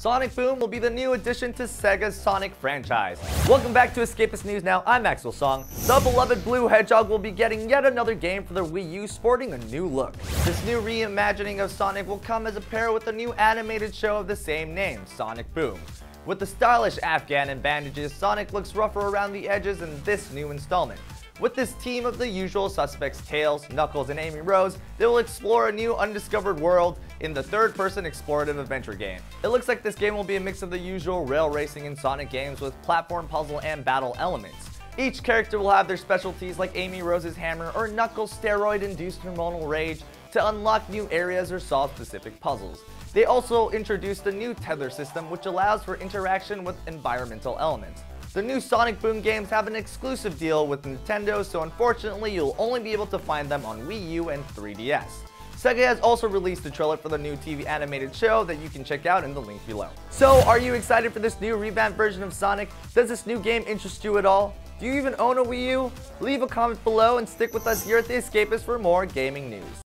Sonic Boom will be the new addition to Sega's Sonic franchise. Welcome back to Escapist News Now, I'm Maxwell Song. The beloved Blue Hedgehog will be getting yet another game for the Wii U sporting a new look. This new reimagining of Sonic will come as a pair with a new animated show of the same name, Sonic Boom. With the stylish Afghan and bandages, Sonic looks rougher around the edges in this new installment. With this team of the usual suspects, Tails, Knuckles, and Amy Rose, they will explore a new undiscovered world in the third-person explorative adventure game. It looks like this game will be a mix of the usual rail racing and Sonic games with platform puzzle and battle elements. Each character will have their specialties like Amy Rose's hammer or Knuckles' steroid-induced hormonal rage to unlock new areas or solve specific puzzles. They also introduced a new tether system which allows for interaction with environmental elements. The new Sonic Boom games have an exclusive deal with Nintendo, so unfortunately you'll only be able to find them on Wii U and 3DS. Sega has also released a trailer for the new TV animated show that you can check out in the link below. So, are you excited for this new revamped version of Sonic? Does this new game interest you at all? Do you even own a Wii U? Leave a comment below and stick with us here at The Escapist for more gaming news.